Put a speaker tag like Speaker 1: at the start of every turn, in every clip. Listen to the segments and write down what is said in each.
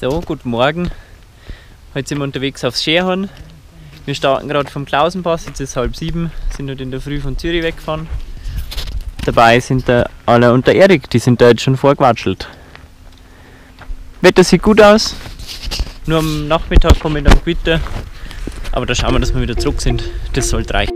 Speaker 1: So, guten Morgen. Heute sind wir unterwegs aufs Scherhorn. Wir starten gerade vom Klausenpass, jetzt ist halb sieben, sind heute in der Früh von Zürich weggefahren. Dabei sind der Anna und Erik, die sind da jetzt schon vorgewatschelt. Wetter sieht gut aus, nur am Nachmittag kommen dann Gewitter, aber da schauen wir, dass wir wieder zurück sind. Das sollte reichen.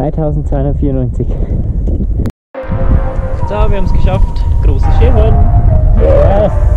Speaker 1: 3294. So, wir haben es geschafft. Großes Skihorn.
Speaker 2: Yes.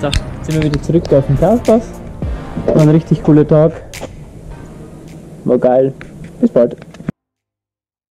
Speaker 1: So, sind wir wieder zurück auf dem Klauspass. War ein richtig cooler Tag. War geil. Bis bald.